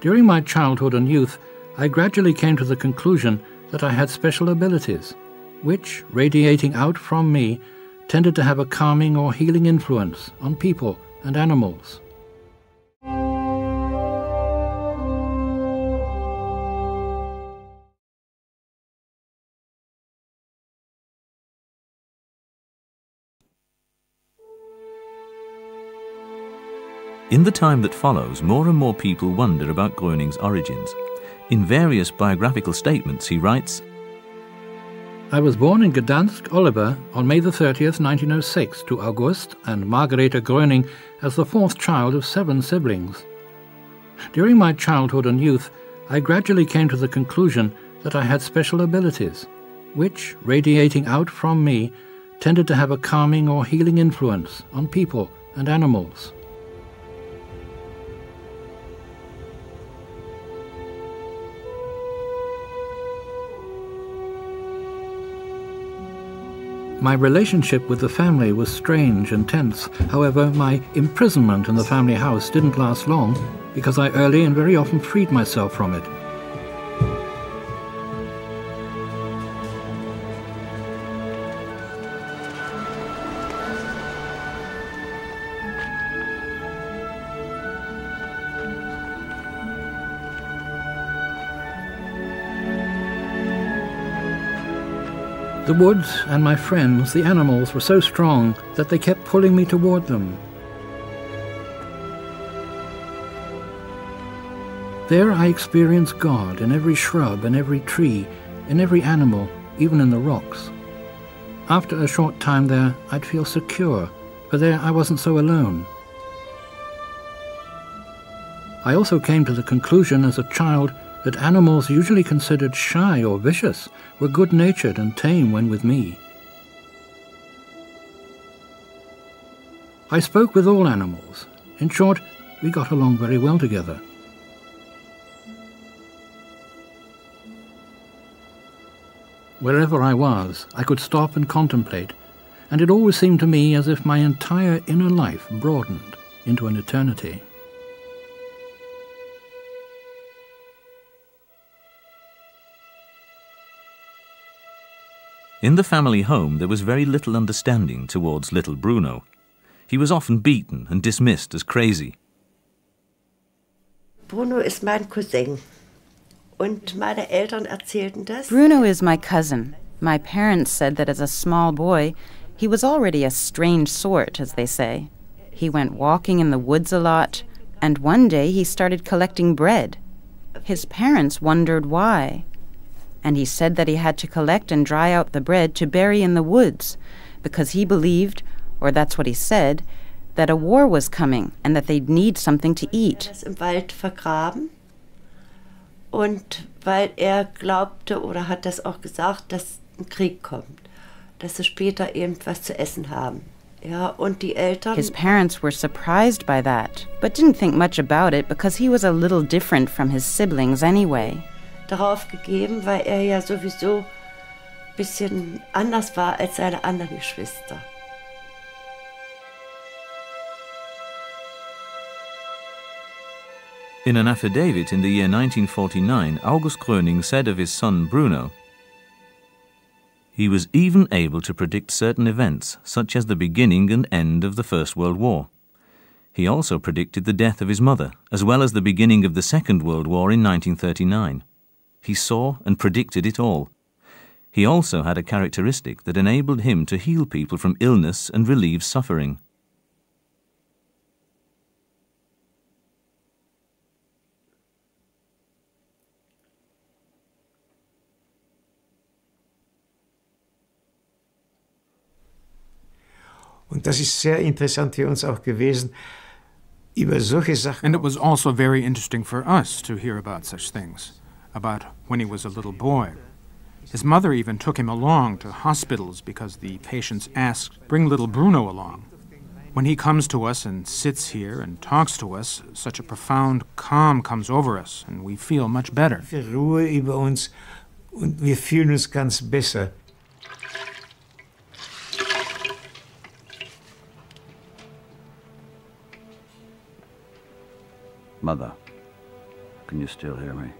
During my childhood and youth, I gradually came to the conclusion that I had special abilities, which, radiating out from me, tended to have a calming or healing influence on people and animals. In the time that follows, more and more people wonder about Gröning's origins. In various biographical statements, he writes I was born in Gdansk, Oliva, on May the 30th, 1906, to August and Margareta Gröning as the fourth child of seven siblings. During my childhood and youth, I gradually came to the conclusion that I had special abilities, which, radiating out from me, tended to have a calming or healing influence on people and animals. My relationship with the family was strange and tense. However, my imprisonment in the family house didn't last long because I early and very often freed myself from it. The woods and my friends, the animals, were so strong that they kept pulling me toward them. There I experienced God in every shrub and every tree, in every animal, even in the rocks. After a short time there, I'd feel secure, for there I wasn't so alone. I also came to the conclusion as a child that animals usually considered shy or vicious were good-natured and tame when with me. I spoke with all animals. In short, we got along very well together. Wherever I was, I could stop and contemplate, and it always seemed to me as if my entire inner life broadened into an eternity. In the family home, there was very little understanding towards little Bruno. He was often beaten and dismissed as crazy. Bruno is mein Cousin. Und meine Eltern erzählten das. Bruno is my cousin. My parents said that as a small boy, he was already a strange sort, as they say. He went walking in the woods a lot, and one day he started collecting bread. His parents wondered why and he said that he had to collect and dry out the bread to bury in the woods because he believed, or that's what he said, that a war was coming and that they'd need something to eat. im Wald vergraben. Und weil er glaubte oder hat das auch gesagt, dass ein Krieg kommt, dass sie später eben was zu essen haben. Ja, und die Eltern His parents were surprised by that, but didn't think much about it because he was a little different from his siblings anyway. Darauf gegeben, weil er ja sowieso ein bisschen anders war als seine anderen Geschwister. In an affidavit in the year 1949, August Gröning said of his son Bruno, he was even able to predict certain events, such as the beginning and end of the First World War. He also predicted the death of his mother, as well as the beginning of the Second World War in 1939. He saw and predicted it all. He also had a characteristic that enabled him to heal people from illness and relieve suffering. Und das ist sehr interessant für uns auch gewesen, über solche Sachen. And it was also very interesting for us to hear about such things. About when he was a little boy. His mother even took him along to hospitals because the patients asked, Bring little Bruno along. When he comes to us and sits here and talks to us, such a profound calm comes over us and we feel much better. Ruhe über uns und wir fühlen uns ganz besser. Mother, Can you still hear me?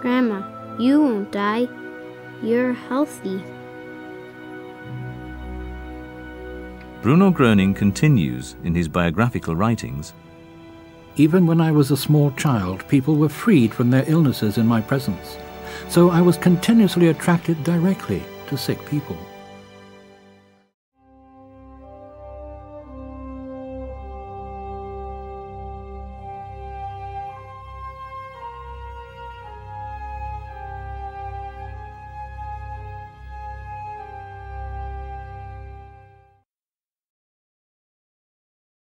Grandma, you won't die. You're healthy. Bruno Gröning continues in his biographical writings. Even when I was a small child, people were freed from their illnesses in my presence. So I was continuously attracted directly to sick people.